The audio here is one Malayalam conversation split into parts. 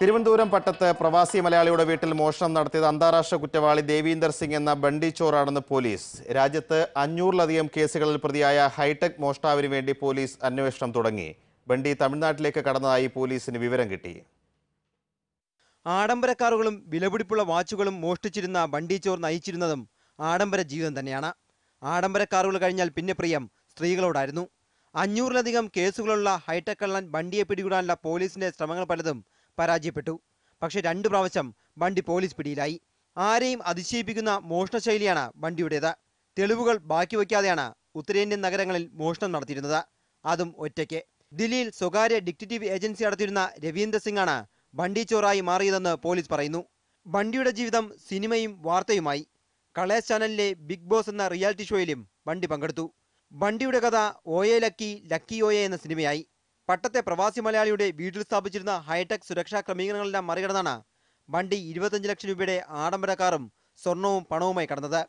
തിരുവനന്തപുരം പട്ടത്ത് പ്രവാസി മലയാളിയുടെ വീട്ടിൽ മോഷണം നടത്തിയത് അന്താരാഷ്ട്ര കുറ്റവാളി ദേവീന്ദർ സിംഗ് എന്ന ബണ്ടി ചോറാണെന്ന് പോലീസ്. രാജ്യത്ത് അഞ്ഞൂറിലധികം കേസുകളിൽ പ്രതിയായ ഹൈടെക് മോഷ്ടാവിന് വേണ്ടി പോലീസ് അന്വേഷണം തുടങ്ങി. ബണ്ടി തമിഴ്നാട്ടിലേക്ക് കടന്നതായി പോലീസിന് വിവരം കിട്ടി. ആഡംബര കാറുകളും വിലപിടിപ്പുള്ള വാച്ചുകളും മോഷ്ടിച്ചിരുന്ന ബണ്ടിച്ചോർ നയിച്ചിരുന്നതും ആഡംബര ജീവിതം തന്നെയാണ്. ആഡംബര കാറുകൾ കഴിഞ്ഞാൽ പിന്നെ പ്രിയം സ്ത്രീകളോടായിരുന്നു. അഞ്ഞൂറിലധികം കേസുകളുള്ള ഹൈടെക് കള്ളൻ ബണ്ടിയെ പിടികൂടാനുള്ള പോലീസിന്റെ ശ്രമങ്ങൾ പലതും പരാജയപ്പെട്ടു. പക്ഷേ രണ്ടു പ്രാവശ്യം വണ്ടി പോലീസ് പിടിയിലായി. ആരെയും അതിശയിപ്പിക്കുന്ന മോഷണശൈലിയാണ് വണ്ടിയുടേത്. തെളിവുകൾ ബാക്കി വയ്ക്കാതെയാണ് ഉത്തരേന്ത്യൻ നഗരങ്ങളിൽ മോഷണം നടത്തിയിരുന്നത്. അതും ഒറ്റയ്ക്ക്. ദില്ലിയിൽ സ്വകാര്യ ഡിക്റ്റേറ്റീവ് ഏജൻസി നടത്തിയിരുന്ന രവീന്ദ്ര സിംഗാണ് വണ്ടി ചോറായി മാറിയതെന്ന് പോലീസ് പറയുന്നു. വണ്ടിയുടെ ജീവിതം സിനിമയും വാർത്തയുമായി. കളേഴ്സ് ചാനലിലെ ബിഗ് ബോസ് എന്ന റിയാലിറ്റി ഷോയിലും വണ്ടി പങ്കെടുത്തു. വണ്ടിയുടെ കഥ ഓയെ ലക്കി ലക്കി ഓയെ എന്ന സിനിമയായി. പട്ടത്തെ പ്രവാസി മലയാളിയുടെ വീട്ടിൽ സ്ഥാപിച്ചിരുന്ന ഹൈടെക് സുരക്ഷാ ക്രമീകരണങ്ങളെല്ലാം മറികടന്നാണ് വണ്ടി ഇരുപത്തഞ്ച് ലക്ഷം രൂപയുടെ ആഡംബര കാറും സ്വർണവും പണവുമായി കടന്നത്.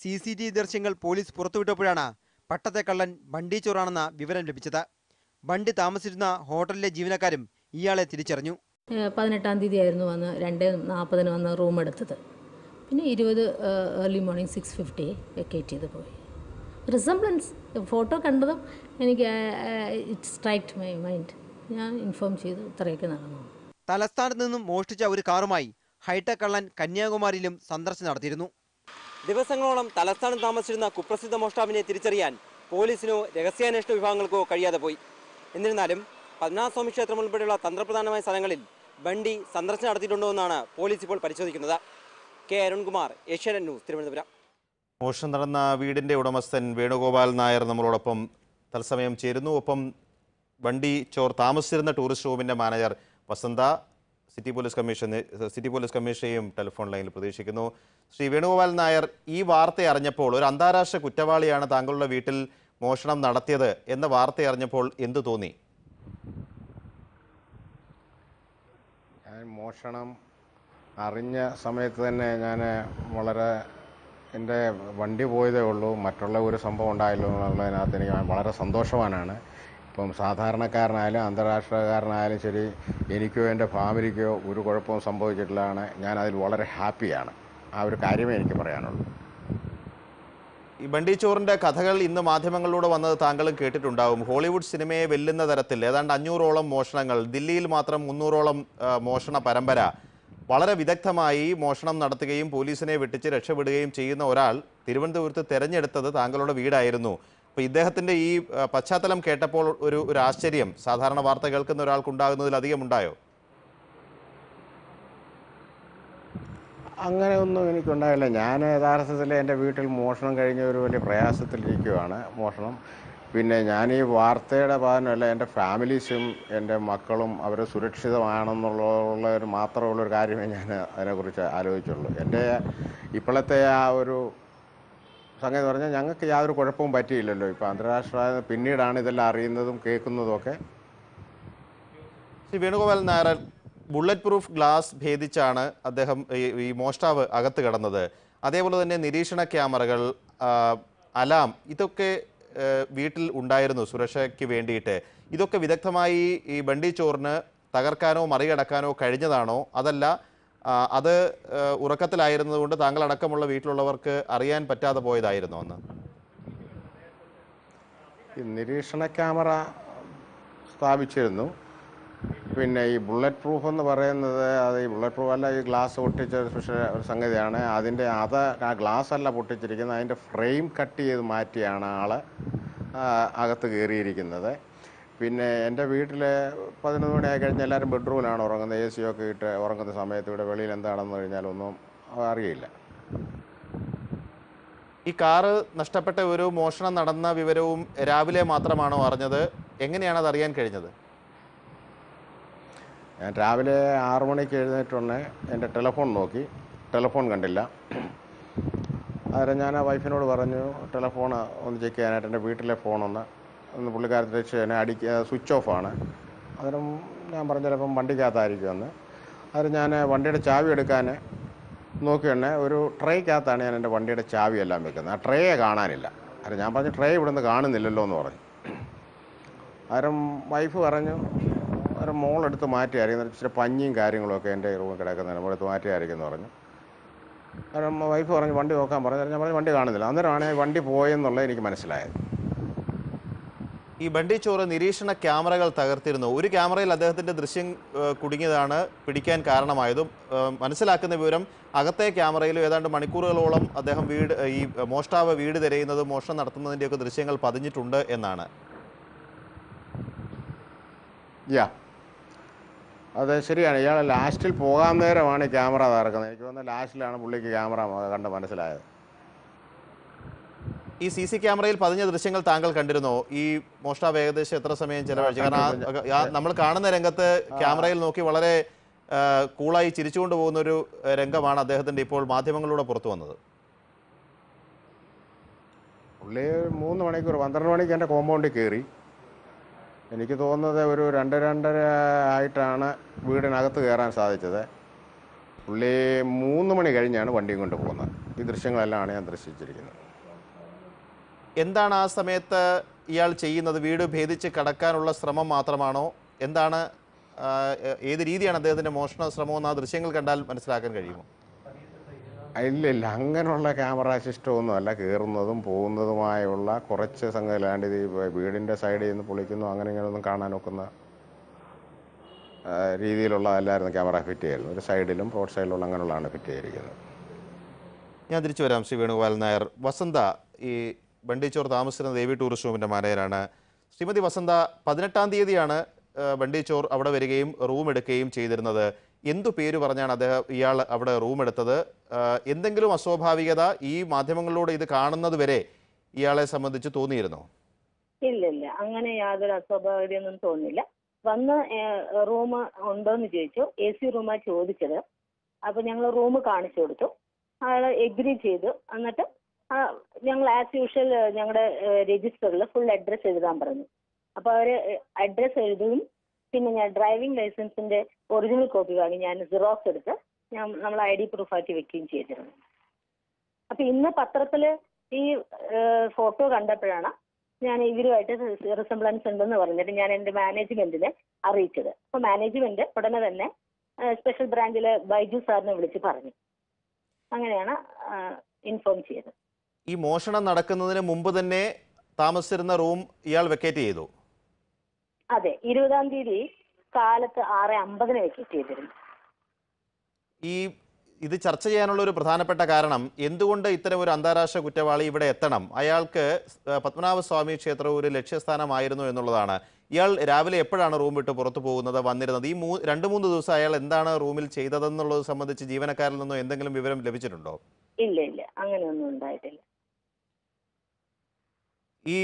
സി സി ടി വി ദൃശ്യങ്ങൾ പോലീസ് പുറത്തുവിട്ടപ്പോഴാണ് പട്ടത്തെ കള്ളൻ വണ്ടി ചോറാണെന്ന വിവരം ലഭിച്ചത്. വണ്ടി താമസിച്ചിരുന്ന ഹോട്ടലിലെ ജീവനക്കാരും ഇയാളെ തിരിച്ചറിഞ്ഞു. പതിനെട്ടാം തീയതി ആയിരുന്നു വന്ന് രണ്ട് നാൽപ്പതിന് വന്ന് റൂം എടുത്തത് പിന്നെ ഇരുപത് early morning six fifty vacate ചെയ്ത് പോയി. റിസംബ്ലൻസ് ഫോട്ടോ കണ്ടതും എനിക്ക് ഇറ്റ് സ്ട്രൈക്ട് മൈ മൈൻഡ് ഞാൻ ഇൻഫോം ചെയ്തു ഇത്രയൊക്കെ നടന്നു. തലസ്ഥാനത്ത് നിന്നും മോഷ്ടിച്ച ഒരു കാറുമായി ഹൈടെക് കള്ളൻ കന്യാകുമാരിയിലും സന്ദർശനം നടത്തിയിരുന്നു. ദിവസങ്ങളോളം തലസ്ഥാനം താമസിച്ചിരുന്ന കുപ്രസിദ്ധ മോഷ്ടാവിനെ തിരിച്ചറിയാൻ പോലീസിനോ രഹസ്യാന്വേഷണ വിഭാഗങ്ങൾക്കോ കഴിയാതെ പോയി. എന്നിരുന്നാലും പത്മനാഭസ്വാമി ക്ഷേത്രം ഉൾപ്പെടെയുള്ള തന്ത്രപ്രധാനമായ സ്ഥലങ്ങളിൽ ബണ്ടി സന്ദർശനം നടത്തിയിട്ടുണ്ടോ എന്നാണ് പോലീസ് ഇപ്പോൾ പരിശോധിക്കുന്നത്. കെ. അരുൺകുമാർ ഏഷ്യാനെറ്റ് ന്യൂസ് തിരുവനന്തപുരം. മോഷണം നടന്ന വീടിന്റെ ഉടമസ്ഥൻ വേണുഗോപാൽ നായർ നമ്മളോടൊപ്പം തത്സമയം ചേരുന്നു. ഒപ്പം വണ്ടി ചോർ താമസിച്ചിരുന്ന tourist ഹോമിന്റെ manager Vasantha city police commission city police കമ്മീഷനെയും telephone ലൈനിൽ പ്രതീക്ഷിക്കുന്നു. ശ്രീ വേണുഗോപാൽ നായർ ഈ വാർത്ത അറിഞ്ഞപ്പോൾ ഒരു അന്താരാഷ്ട്ര കുറ്റവാളിയാണ് താങ്കളുടെ വീട്ടിൽ മോഷണം നടത്തിയത് എന്ന വാർത്ത അറിഞ്ഞപ്പോൾ എന്തു തോന്നി? ഞാൻ മോഷണം അറിഞ്ഞ സമയത്ത് തന്നെ ഞാൻ വളരെ എന്റെ വണ്ടി പോയതേ ഉള്ളൂ. മറ്റുള്ള ഒരു സംഭവം ഉണ്ടായല്ലോ എന്നുള്ളതിനകത്ത് എനിക്ക് വളരെ സന്തോഷവാനാണ്. ഇപ്പം സാധാരണക്കാരനായാലും അന്താരാഷ്ട്രക്കാരനായാലും ശരി എനിക്കോ എന്റെ ഫാമിലിക്കോ ഒരു കുഴപ്പവും സംഭവിച്ചിട്ടില്ലാണ് ഞാൻ അതിൽ വളരെ ഹാപ്പിയാണ്. ആ ഒരു കാര്യമേ എനിക്ക് പറയാനുള്ളൂ. ഈ ബണ്ടി ചോറിന്റെ കഥകൾ ഇന്ന് മാധ്യമങ്ങളിലൂടെ വന്നത് താങ്കളും കേട്ടിട്ടുണ്ടാവും. ഹോളിവുഡ് സിനിമയെ വെല്ലുന്ന തരത്തിൽ ഏതാണ്ട് അഞ്ഞൂറോളം മോഷണങ്ങൾ ദില്ലിയിൽ മാത്രം മുന്നൂറോളം മോഷണ പരമ്പര വളരെ വിദഗ്ധമായി മോഷണം നടത്തുകയും പോലീസിനെ വെട്ടിച്ച് രക്ഷപ്പെടുകയും ചെയ്യുന്ന ഒരാൾ തിരുവനന്തപുരത്ത് തെരഞ്ഞെടുത്തത് താങ്കളുടെ വീടായിരുന്നു. അപ്പോൾ ഇദ്ദേഹത്തിന്റെ ഈ പശ്ചാത്തലം കേട്ടപ്പോൾ ഒരു ഒരു ആശ്ചര്യം. സാധാരണ വാർത്ത കേൾക്കുന്ന ഒരാൾക്കുണ്ടാകുന്നതിൽ അധികം ഉണ്ടായോ? അങ്ങനെ ഒന്നും എനിക്കുണ്ടായില്ല. ഞാൻ യഥാർത്ഥത്തിൽ എന്റെ വീട്ടിൽ മോഷണം കഴിഞ്ഞ ഒരു വലിയ പ്രയാസത്തിലിരിക്കുകയാണ് മോഷണം പിന്നെ ഞാൻ ഈ വാർത്തയുടെ ഭാഗമല്ല എന്റെ ഫാമിലീസും എന്റെ മക്കളും അവർ സുരക്ഷിതമാണെന്നുള്ള ഒരു മാത്രമുള്ള ഒരു കാര്യമേ ഞാൻ അതിനെക്കുറിച്ച് ആലോചിച്ചുള്ളൂ. എന്റെ ഇപ്പോഴത്തെ ആ ഒരു സംഗതി പറഞ്ഞാൽ ഞങ്ങൾക്ക് യാതൊരു കുഴപ്പവും പറ്റിയില്ലല്ലോ. ഇപ്പോൾ അന്താരാഷ്ട്ര പിന്നീടാണ് ഇതെല്ലാം അറിയുന്നതും കേൾക്കുന്നതും ഒക്കെ. Shri Venugopal Nair bullet proof glass ഭേദിച്ചാണ് അദ്ദേഹം ഈ- മോഷ്ടാവ് അകത്ത് കിടന്നത്. അതേപോലെ തന്നെ നിരീക്ഷണ ക്യാമറകൾ അലാം ഇതൊക്കെ വീട്ടിൽ ഉണ്ടായിരുന്നു സുരക്ഷയ്ക്ക് വേണ്ടിയിട്ട്. ഇതൊക്കെ വിദഗ്ധമായി ഈ ബണ്ടി ചോറിന് തകർക്കാനോ മറികടക്കാനോ കഴിഞ്ഞതാണോ? അതല്ല അത് ഉറക്കത്തിലായിരുന്നതുകൊണ്ട് താങ്കൾ അടക്കമുള്ള വീട്ടിലുള്ളവർക്ക് അറിയാൻ പറ്റാതെ പോയതായിരുന്നോ അന്ന്? നിരീക്ഷണ ക്യാമറ സ്ഥാപിച്ചിരുന്നു. പിന്നെ ഈ ബുള്ളറ്റ് പ്രൂഫ് എന്ന് പറയുന്നത് അത് ഈ ബുള്ളറ്റ് പ്രൂഫ് അല്ല ഈ ഗ്ലാസ് പൊട്ടിച്ച സ്പെഷ്യൽ ഒരു സംഗതിയാണ്. അതിന്റെ അത് ആ ഗ്ലാസ് അല്ല പൊട്ടിച്ചിരിക്കുന്നത് അതിന്റെ ഫ്രെയിം കട്ട് ചെയ്ത് മാറ്റിയാണ് ആൾ അകത്ത് കയറിയിരിക്കുന്നത് പിന്നെ എന്റെ വീട്ടിൽ പതിനൊന്ന് മണിയായി കഴിഞ്ഞാൽ എല്ലാവരും ബെഡ്റൂമിലാണ് ഉറങ്ങുന്നത്. എ സി ഒക്കെ ഇട്ട് ഉറങ്ങുന്ന സമയത്ത് ഇവിടെ വെളിയിൽ എന്താണെന്ന് കഴിഞ്ഞാലൊന്നും അറിയില്ല. ഈ കാറ് നഷ്ടപ്പെട്ട ഒരു മോഷണം നടന്ന വിവരവും രാവിലെ മാത്രമാണോ അറിഞ്ഞത്? എങ്ങനെയാണ് അത് അറിയാൻ കഴിഞ്ഞത്? ഞാൻ രാവിലെ ആറു മണിക്ക് എഴുന്നേറ്റുടനെ എന്റെ ടെലഫോൺ നോക്കി. ടെലഫോൺ കണ്ടില്ല. അന്നേരം ഞാൻ ആ വൈഫിനോട് പറഞ്ഞു ടെലഫോൺ ഒന്ന് ചെക്ക് ചെയ്യാനായിട്ട് എന്റെ വീട്ടിലെ ഫോണൊന്ന് ഒന്ന് പുള്ളിക്കാരത്തെ വെച്ച് തന്നെ അടിക്ക സ്വിച്ച് ഓഫാണ്. അന്നേരം ഞാൻ പറഞ്ഞ ചിലപ്പം വണ്ടിക്കകത്തായിരിക്കുമെന്ന്. അന്നേരം ഞാൻ വണ്ടിയുടെ ചാവി എടുക്കാൻ നോക്കിയുടനെ ഒരു ട്രേക്കകത്താണ് ഞാൻ എന്റെ വണ്ടിയുടെ ചാവി എല്ലാം വെക്കുന്നത്. ആ ട്രേയെ കാണാനില്ല. അന്നേരം ഞാൻ പറഞ്ഞു ട്രേ ഇവിടുന്ന് കാണുന്നില്ലല്ലോ എന്ന് പറഞ്ഞു. അന്നേരം വൈഫ് പറഞ്ഞു ഒരു മോളെടുത്ത് മാറ്റിയായിരിക്കും. ഇച്ചിരി പഞ്ഞിയും കാര്യങ്ങളൊക്കെ എന്റെ റൂമിൽ കിടക്കുന്നതിന് നമ്മളെടുത്ത് മാറ്റിയായിരിക്കും എന്ന് പറഞ്ഞു. കാരണം വൈഫ് പറഞ്ഞു വണ്ടി നോക്കാൻ പറഞ്ഞു. ഞാൻ പറഞ്ഞു വണ്ടി കാണുന്നില്ല അന്നേരമാണ് വണ്ടി പോയെന്നുള്ളത് എനിക്ക് മനസ്സിലായത്. ഈ ബണ്ടി ചോറ് നിരീക്ഷണ ക്യാമറകൾ തകർത്തിരുന്നു. ഒരു ക്യാമറയിൽ അദ്ദേഹത്തിന്റെ ദൃശ്യം കുടുങ്ങിയതാണ് പിടിക്കാൻ കാരണമായതും. മനസ്സിലാക്കുന്ന വിവരം അകത്തെ ക്യാമറയിലും ഏതാണ്ട് മണിക്കൂറുകളോളം അദ്ദേഹം വീട് ഈ മോഷ്ടാവ് വീട് തിരയുന്നതും മോഷണം നടത്തുന്നതിന്റെയൊക്കെ ദൃശ്യങ്ങൾ പതിഞ്ഞിട്ടുണ്ട് എന്നാണ്. യാ. അതെ ശരിയാണ്. ഇയാൾ ലാസ്റ്റിൽ പോകാൻ നേരമാണ് ഈ ക്യാമറ തകർക്കുന്നത്. എനിക്ക് തോന്നുന്നത് ലാസ്റ്റിലാണ് പുള്ളിക്ക് ക്യാമറ കണ്ട് മനസ്സിലായത്. ഈ സി സി ക്യാമറയിൽ പതിഞ്ഞ ദൃശ്യങ്ങൾ താങ്കൾ കണ്ടിരുന്നോ? ഈ മോഷ്ടാവ് ഏകദേശം എത്ര സമയം ചെലവഴിച്ചു? കാരണം നമ്മൾ കാണുന്ന രംഗത്ത് ക്യാമറയിൽ നോക്കി വളരെ കൂളായി ചിരിച്ചുകൊണ്ട് പോകുന്ന ഒരു രംഗമാണ് അദ്ദേഹത്തിന്റെ ഇപ്പോൾ മാധ്യമങ്ങളിലൂടെ പുറത്തു വന്നത്. പുള്ളി മൂന്ന് മണിക്കൂർ പന്ത്രണ്ട് മണിക്ക് എന്റെ കോമ്പൗണ്ടിൽ കയറി എനിക്ക് തോന്നുന്നത് ഒരു രണ്ട് രണ്ടര ആയിട്ടാണ് വീടിനകത്ത് കയറാൻ സാധിച്ചത്. പുള്ളി മൂന്ന് മണി കഴിഞ്ഞാണ് വണ്ടിയും കൊണ്ട് പോകുന്നത്. ഈ ദൃശ്യങ്ങളെല്ലാമാണ് ഞാൻ ദർശിച്ചിരിക്കുന്നത്. എന്താണ് ആ സമയത്ത് ഇയാൾ ചെയ്യുന്നത്? വീട് ഭേദിച്ച് കടക്കാനുള്ള ശ്രമം മാത്രമാണോ? എന്താണ് ഏത് രീതിയാണ് അദ്ദേഹത്തിന്റെ മോഷണ ശ്രമമെന്ന് ആ ദൃശ്യങ്ങൾ കണ്ടാൽ മനസ്സിലാക്കാൻ കഴിയുമോ? ഇല്ല ഇല്ല അങ്ങനെയുള്ള ക്യാമറ സിസ്റ്റമൊന്നും അല്ല കയറുന്നതും പോകുന്നതുമായുള്ള കുറച്ച് സംഗതിയിലാണ്ട് ഇത് വീടിന്റെ സൈഡിൽ നിന്ന് പൊളിക്കുന്നു അങ്ങനെ ഇങ്ങനെയൊന്നും കാണാൻ ഒക്കുന്ന രീതിയിലുള്ള രീതിയിലുള്ളതല്ലായിരുന്നു ക്യാമറ ഫിറ്റ് ചെയ്യുന്നത് ഒരു സൈഡിലും റോഡ് സൈഡിലുള്ള അങ്ങനെയുള്ളതാണ് ഫിറ്റ് ചെയ്തിരിക്കുന്നത്. ഞാൻ തിരിച്ചു വരാം. ശ്രീ വേണുഗോപാൽ നായർ. വസന്ത ഈ ബണ്ടിച്ചോർ താമസിക്കുന്ന ദേവി ടൂറിസ്റ്റ് ഹോമിന്റെ മാനേജരാണ്. ശ്രീമതി വസന്ത പതിനെട്ടാം തീയതിയാണ് ബണ്ടിച്ചോർ അവിടെ വരികയും റൂം എടുക്കുകയും ചെയ്തിരുന്നത്. എന്തു പേര് പറഞ്ഞാണ് അദ്ദേഹം ഇയാൾ അവിടെ റൂം എടുത്തത്? എന്തെങ്കിലും അസ്വാഭാവികത ഈ മാധ്യമങ്ങളിലൂടെ ഇത് കാണുന്നത് വരെ ഇയാളെ സംബന്ധിച്ച് തോന്നിയിരുന്നോ? ഇല്ല ഇല്ല. അങ്ങനെ യാതൊരു അസ്വാഭാവികതയൊന്നും തോന്നില്ല വന്ന് റൂം ഉണ്ടോന്ന് ചോദിച്ചു. എ സി റൂമാ ചോദിച്ചത്. അപ്പൊ ഞങ്ങൾ റൂം കാണിച്ചു കൊടുത്തു. അയാൾ എഗ്രി ചെയ്തു. എന്നിട്ട് ഞങ്ങൾ ആസ് യൂഷ്വൽ ഞങ്ങളുടെ രജിസ്റ്ററിൽ ഫുൾ അഡ്രസ്സ് എഴുതാൻ പറഞ്ഞു. അപ്പൊ അവർ അഡ്രസ്സ് എഴുതുകയും പിന്നെ ഞാൻ ഡ്രൈവിംഗ് ലൈസൻസിന്റെ ഒറിജിനൽ കോപ്പി വാങ്ങി ഞാൻ സിറോക്സ് എടുത്ത് ഞാൻ നമ്മൾ ഐ ഡി പ്രൂഫാക്കി വെക്കുകയും ചെയ്തിരുന്നു. അപ്പൊ ഇന്ന് പത്രത്തിൽ ഈ ഫോട്ടോ കണ്ടപ്പോഴാണ് ഞാൻ ഇവരുമായിട്ട് റിസംബ്ലൻസ് ഉണ്ടെന്ന് പറഞ്ഞിട്ട് ഞാൻ എന്റെ മാനേജ്മെന്റിനെ അറിയിച്ചത്. അപ്പൊ മാനേജ്മെന്റ് ഉടനെ തന്നെ സ്പെഷ്യൽ ബ്രാഞ്ചിലെ ബൈജു സാറിനെ വിളിച്ച് പറഞ്ഞു. അങ്ങനെയാണ് ഇൻഫോം ചെയ്തത്. ഈ മോഷണം നടക്കുന്നതിന് മുമ്പ് തന്നെ താമസിച്ചിരുന്ന റൂം ഇയാൾ വെക്കേറ്റ് ചെയ്തു. അതെ ഇരുപതാം തീയതി കാലത്ത് ആറ് അമ്പതിന് വെക്കേറ്റ് ചെയ്തിരുന്നു. ഈ ഇത് ചർച്ച ചെയ്യാനുള്ള ഒരു പ്രധാനപ്പെട്ട കാരണം എന്തുകൊണ്ട് ഇത്തരം ഒരു അന്താരാഷ്ട്ര കുറ്റവാളി ഇവിടെ എത്തണം? അയാൾക്ക് പത്മനാഭ സ്വാമി ക്ഷേത്രം ഒരു ലക്ഷ്യസ്ഥാനമായിരുന്നു എന്നുള്ളതാണ്. ഇയാൾ രാവിലെ എപ്പോഴാണ് റൂം വിട്ട് പുറത്തു പോകുന്നത് വന്നിരുന്നത്? ഈ മൂ രണ്ട് മൂന്ന് ദിവസം അയാൾ എന്താണ് റൂമിൽ ചെയ്തതെന്നുള്ളത് സംബന്ധിച്ച് ജീവനക്കാരിൽ നിന്നോ എന്തെങ്കിലും വിവരം ലഭിച്ചിട്ടുണ്ടോ? ഇല്ല ഇല്ല അങ്ങനെയൊന്നും ഉണ്ടായിട്ടില്ല. ഈ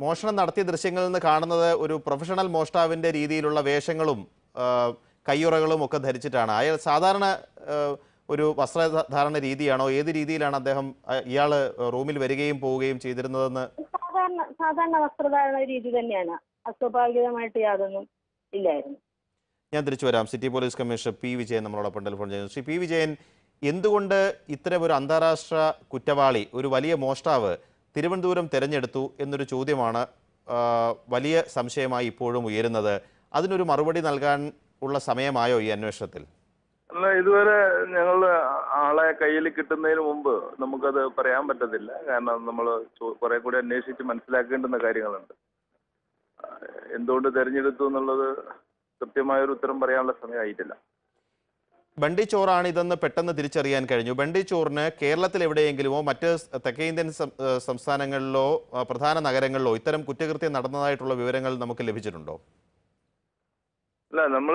മോഷണം നടത്തിയ ദൃശ്യങ്ങളിൽ നിന്ന് കാണുന്നത് ഒരു പ്രൊഫഷണൽ മോഷ്ടാവിന്റെ രീതിയിലുള്ള വേഷങ്ങളും കയ്യുറകളും ഒക്കെ ധരിച്ചിട്ടാണ്. അയാൾ സാധാരണ ഒരു വസ്ത്രധാരണ രീതിയാണോ? ഏത് രീതിയിലാണ് അദ്ദേഹം ഇയാൾ റൂമിൽ വരികയും പോവുകയും ചെയ്തിരുന്നതെന്ന്? സാധാരണ സാധാരണ വസ്ത്രധാരണ രീതി തന്നെയാണ്. അസ്വാഭാവികമായിട്ട് യാതൊന്നും ഇല്ലായിരുന്നു. ഞാൻ തിരിച്ചു വരാം. City police commissioner P. Vijayan നമ്മളോടൊപ്പം ടെലിഫോൺ ചെയ്യുന്നു. ശ്രീ പി. വിജയൻ എന്തുകൊണ്ട് ഇത്തരം ഒരു അന്താരാഷ്ട്ര കുറ്റവാളി ഒരു വലിയ മോഷ്ടാവ് തിരുവനന്തപുരം തിരഞ്ഞെടുത്തു എന്നൊരു ചോദ്യമാണ് വലിയ സംശയമായി ഇപ്പോഴും ഉയരുന്നത്. അതിനൊരു മറുപടി നൽകാൻ ഉള്ള സമയമായോ ഈ അന്വേഷണത്തിൽ? അല്ല ഇതുവരെ ഞങ്ങൾ ആളെ കയ്യിൽ കിട്ടുന്നതിന് മുമ്പ് നമുക്കത് പറയാൻ പറ്റത്തില്ല. കാരണം നമ്മൾ കുറെ കൂടി അന്വേഷിച്ച് മനസ്സിലാക്കേണ്ടുന്ന കാര്യങ്ങളുണ്ട്. എന്തുകൊണ്ട് തിരഞ്ഞെടുത്തു എന്നുള്ളത് കൃത്യമായൊരു ഉത്തരം പറയാനുള്ള സമയമായിട്ടില്ല. ബണ്ടി ചോറാണ് ഇതെന്ന് പെട്ടെന്ന് തിരിച്ചറിയാൻ കഴിഞ്ഞു. ബണ്ടിച്ചോറിന് കേരളത്തിൽ എവിടെയെങ്കിലുമോ മറ്റ് സ് തെക്കേ ഇന്ത്യൻ സംസ്ഥാനങ്ങളിലോ പ്രധാന നഗരങ്ങളിലോ ഇത്തരം കുറ്റകൃത്യം നടന്നതായിട്ടുള്ള വിവരങ്ങൾ നമുക്ക് ലഭിച്ചിട്ടുണ്ടോ? അല്ല നമ്മൾ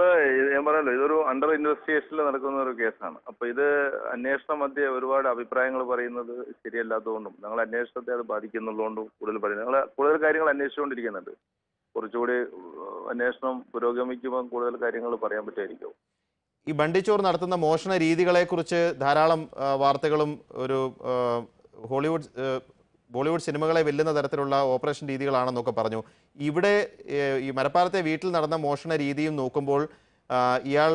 ഞാൻ പറയാലോ ഇതൊരു അണ്ടർ ഇൻവെസ്റ്റിഗേഷനിൽ നടക്കുന്ന ഒരു കേസാണ്. അപ്പൊ ഇത് അന്വേഷണ മധ്യേ ഒരുപാട് അഭിപ്രായങ്ങൾ പറയുന്നത് ശരിയല്ലാത്തതുകൊണ്ടും ഞങ്ങൾ അന്വേഷണത്തെ അത് ബാധിക്കുന്നുള്ളതുകൊണ്ടും കൂടുതൽ പറയുന്നത്. ഞങ്ങൾ കൂടുതൽ കാര്യങ്ങൾ അന്വേഷിച്ചുകൊണ്ടിരിക്കുന്നുണ്ട്. കുറച്ചുകൂടി അന്വേഷണം പുരോഗമിക്കുമ്പോൾ കൂടുതൽ കാര്യങ്ങൾ പറയാൻ പറ്റുമായിരിക്കും. ഈ ബണ്ടിച്ചോർ നടത്തുന്ന മോഷണ രീതികളെക്കുറിച്ച് ധാരാളം വാർത്തകളും ഒരു ഹോളിവുഡ് ബോളിവുഡ് സിനിമകളെ വെല്ലുന്ന തരത്തിലുള്ള ഓപ്പറേഷൻ രീതികളാണെന്നൊക്കെ പറഞ്ഞു. ഇവിടെ ഈ മരപ്പാലത്തെ വീട്ടിൽ നടന്ന മോഷണ രീതിയും നോക്കുമ്പോൾ ഇയാൾ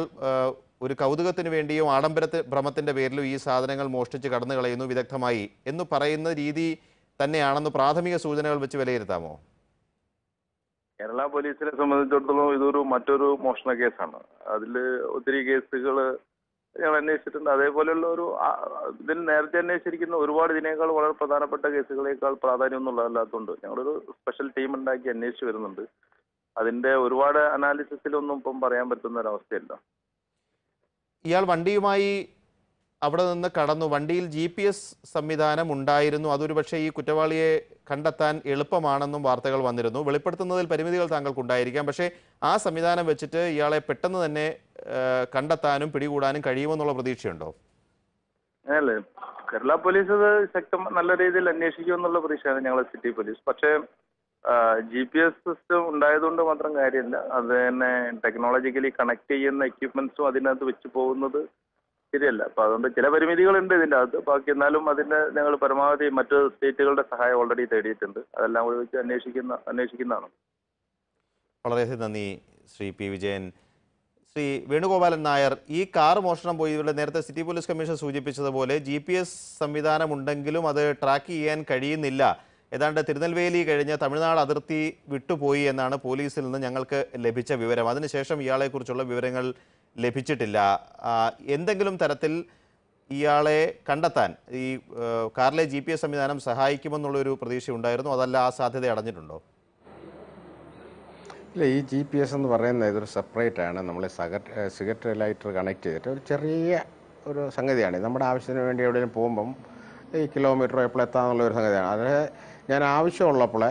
ഒരു കൗതുകത്തിന് വേണ്ടിയും ആഡംബരത്തെ ഭ്രമത്തിന്റെ പേരിലും ഈ സാധനങ്ങൾ മോഷ്ടിച്ച് കടന്നു കളയുന്നു വിദഗ്ധമായി എന്ന് പറയുന്ന രീതി തന്നെയാണെന്ന് പ്രാഥമിക സൂചനകൾ വെച്ച് വിലയിരുത്താമോ? കേരള പോലീസിനെ സംബന്ധിച്ചിടത്തോളം ഇതൊരു മറ്റൊരു മോഷണ കേസാണ്. അതിൽ ഒത്തിരി കേസുകൾ ഞങ്ങൾ അന്വേഷിച്ചിട്ടുണ്ട്. അതേപോലെയുള്ള ഒരു ഇതിൽ നേരത്തെ അന്വേഷിച്ചിരിക്കുന്ന ഒരുപാട് ഇതിനേക്കാൾ വളരെ പ്രധാനപ്പെട്ട കേസുകളേക്കാൾ പ്രാധാന്യം ഒന്നുള്ളതല്ലാത്തതുകൊണ്ട് ഞങ്ങളൊരു സ്പെഷ്യൽ ടീം ഉണ്ടാക്കി അന്വേഷിച്ച് വരുന്നുണ്ട്. അതിന്റെ ഒരുപാട് അനാലിസിസിലൊന്നും ഇപ്പം പറയാൻ പറ്റുന്ന ഒരവസ്ഥയല്ല. ഇയാൾ വണ്ടിയുമായി അവിടെ നിന്ന് കടന്നു. വണ്ടിയിൽ ജി പി എസ് സംവിധാനം ഉണ്ടായിരുന്നു. അതൊരു പക്ഷേ ഈ കുറ്റവാളിയെ കണ്ടെത്താൻ എളുപ്പമാണെന്നും വാർത്തകൾ വന്നിരുന്നു. വെളിപ്പെടുത്തുന്നതിൽ പരിമിതികൾ താങ്കൾക്കുണ്ടായിരിക്കാം. പക്ഷേ ആ സംവിധാനം വെച്ചിട്ട് ഇയാളെ പെട്ടെന്ന് തന്നെ കണ്ടെത്താനും പിടികൂടാനും കഴിയുമെന്നുള്ള പ്രതീക്ഷയുണ്ടോ? അല്ലേ കേരള പോലീസ് ഇത് ശക്തം നല്ല രീതിയിൽ അന്വേഷിക്കുമെന്നുള്ള പ്രതീക്ഷയാണ് ഞങ്ങളെ സിറ്റി പോലീസ്. പക്ഷേ ജി പി എസ് സിസ്റ്റം ഉണ്ടായതുകൊണ്ട് മാത്രം കാര്യമില്ല. അത് തന്നെ ടെക്നോളജിക്കലി കണക്ട് ചെയ്യുന്ന എക്യുപ്മെന്റ്സും അതിനകത്ത് വെച്ച് പോകുന്നത് ശരിയല്ല. അപ്പൊ അതുകൊണ്ട് ചില പരിമിതികളുണ്ട് ഇതിന്റെ അകത്ത്. ബാക്കി എന്നാലും അതിന്റെ ഞങ്ങൾ പരമാവധി മറ്റു സ്റ്റേറ്റുകളുടെ സഹായം ഓൾറെഡി തേടിയിട്ടുണ്ട്. അതെല്ലാം കൂടി വെച്ച് അന്വേഷിക്കുന്ന അന്വേഷിക്കുന്നതാണ്. വളരെയധികം നന്ദി ശ്രീ പി വിജയൻ. ശ്രീ വേണുഗോപാലൻ നായർ ഈ കാർ മോഷണം പോയി. ഇവിടെ നേരത്തെ സിറ്റി പോലീസ് കമ്മീഷൻ സൂചിപ്പിച്ചതുപോലെ ജി പി എസ് സംവിധാനം ഉണ്ടെങ്കിലും അത് ട്രാക്ക് ചെയ്യാൻ കഴിയുന്നില്ല. ഏതാണ്ട് തിരുനെൽവേലി കഴിഞ്ഞ് തമിഴ്നാട് അതിർത്തി വിട്ടുപോയി എന്നാണ് പോലീസിൽ നിന്ന് ഞങ്ങൾക്ക് ലഭിച്ച വിവരം. അതിനുശേഷം ഇയാളെക്കുറിച്ചുള്ള വിവരങ്ങൾ ലഭിച്ചിട്ടില്ല. എന്തെങ്കിലും തരത്തിൽ ഇയാളെ കണ്ടെത്താൻ ഈ കാറിലെ ജി പി എസ് സംവിധാനം സഹായിക്കുമെന്നുള്ളൊരു പ്രതീക്ഷ ഉണ്ടായിരുന്നു അതല്ല ആ സാധ്യത അടഞ്ഞിട്ടുണ്ടോ? ഇല്ല ഈ ജി പി എസ് എന്ന് പറയുന്നത് ഇതൊരു സെപ്പറേറ്റ് ആണ്. നമ്മൾ സിഗരറ്റ് ലൈറ്റർ കണക്ട് ചെയ്തിട്ട് ഒരു ചെറിയ ഒരു സംഗതിയാണ്. നമ്മുടെ ആവശ്യത്തിന് വേണ്ടി എവിടെയും പോകുമ്പം ഈ കിലോമീറ്റർ എപ്പോൾ എത്താന്നുള്ള ഒരു സംഗതിയാണ്. അത് ഞാൻ ആവശ്യമുള്ളപ്പോൾ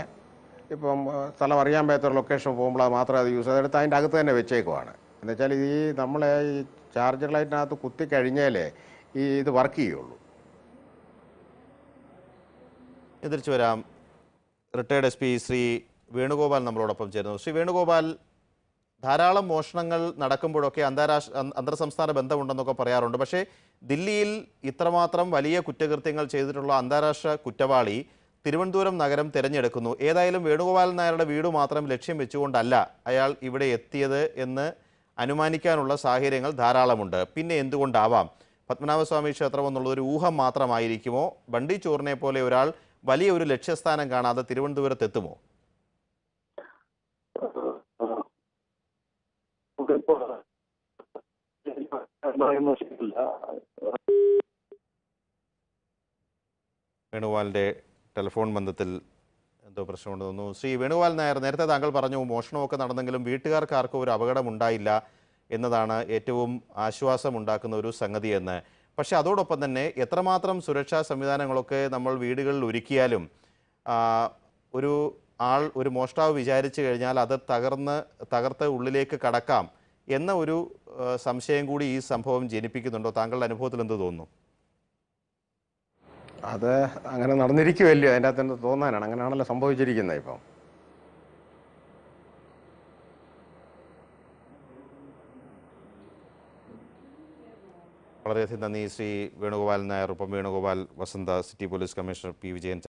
ഇപ്പം സ്ഥലം അറിയാൻ പറ്റാത്ത ലൊക്കേഷൻ പോകുമ്പോൾ അത് മാത്രമേ അത് യൂസ് ചെയ്തെടുത്ത് അതിന്റെ അകത്ത് തന്നെ വെച്ചേക്കുവാണ്. എന്ന് വെച്ചാൽ ഈ നമ്മളെ ഈ ചാർജർ ലൈറ്റിനകത്ത് കുത്തി കഴിഞ്ഞാലേ ഈ ഇത് വർക്ക് ചെയ്യുള്ളൂ. എതിർച്ചു വരാം. Retired S P Shri Venugopal നമ്മളോടൊപ്പം ചേരുന്നു. ശ്രീ വേണുഗോപാൽ ധാരാളം മോഷണങ്ങൾ നടക്കുമ്പോഴൊക്കെ അന്താരാഷ്ട്ര അന്ത- അന്തർ സംസ്ഥാന ബന്ധമുണ്ടെന്നൊക്കെ പറയാറുണ്ട്. പക്ഷേ ദില്ലിയിൽ ഇത്രമാത്രം വലിയ കുറ്റകൃത്യങ്ങൾ ചെയ്തിട്ടുള്ള അന്താരാഷ്ട്ര കുറ്റവാളി തിരുവനന്തപുരം നഗരം തിരഞ്ഞെടുക്കുന്നു. ഏതായാലും വേണുഗോപാലൻ നായരുടെ വീട് മാത്രം ലക്ഷ്യം വെച്ചുകൊണ്ടല്ല അയാൾ ഇവിടെ എത്തിയത് എന്ന് അനുമാനിക്കാനുള്ള സാഹചര്യങ്ങൾ ധാരാളമുണ്ട്. പിന്നെ എന്തുകൊണ്ടാവാം? പത്മനാഭസ്വാമി ക്ഷേത്രം എന്നുള്ളൊരു ഊഹം മാത്രമായിരിക്കുമോ? ബണ്ടി ചോറിനെ പോലെ ഒരാൾ വലിയ ഒരു ലക്ഷ്യസ്ഥാനം കാണാതെ തിരുവനന്തപുരത്ത് എത്തുമോ? വേണുഗോപാലിന്റെ ടെലിഫോൺ ബന്ധത്തിൽ എന്തോ പ്രശ്നമുണ്ട് തോന്നുന്നു. ശ്രീ വേണുഗോപാൽ നായർ നേരത്തെ താങ്കൾ പറഞ്ഞു മോഷണമൊക്കെ നടന്നെങ്കിലും വീട്ടുകാർക്ക് ആർക്കും ഒരു അപകടമുണ്ടായില്ല എന്നതാണ് ഏറ്റവും ആശ്വാസമുണ്ടാക്കുന്ന ഒരു സംഗതി എന്ന്. പക്ഷേ അതോടൊപ്പം തന്നെ എത്രമാത്രം സുരക്ഷാ സംവിധാനങ്ങളൊക്കെ നമ്മൾ വീടുകളിൽ ഒരുക്കിയാലും ഒരു ആൾ ഒരു മോഷ്ടാവ് വിചാരിച്ചു കഴിഞ്ഞാൽ അത് തകർന്ന് തകർത്ത് ഉള്ളിലേക്ക് കടക്കാം എന്ന ഒരു സംശയം കൂടി ഈ സംഭവം ജനിപ്പിക്കുന്നുണ്ടോ? താങ്കളുടെ അനുഭവത്തിൽ എന്ത് തോന്നുന്നു? അത് അങ്ങനെ നടന്നിരിക്കുമല്ലോ അതിന്റെ അകത്ത് എന്താ തോന്നാനാണ്. അങ്ങനെയാണല്ലോ സംഭവിച്ചിരിക്കുന്നത് ഇപ്പം. വളരെയധികം നന്ദി ശ്രീ വേണുഗോപാൽ നായർ ഒപ്പം Venugopal Vasantha city police commissioner P. Vijayan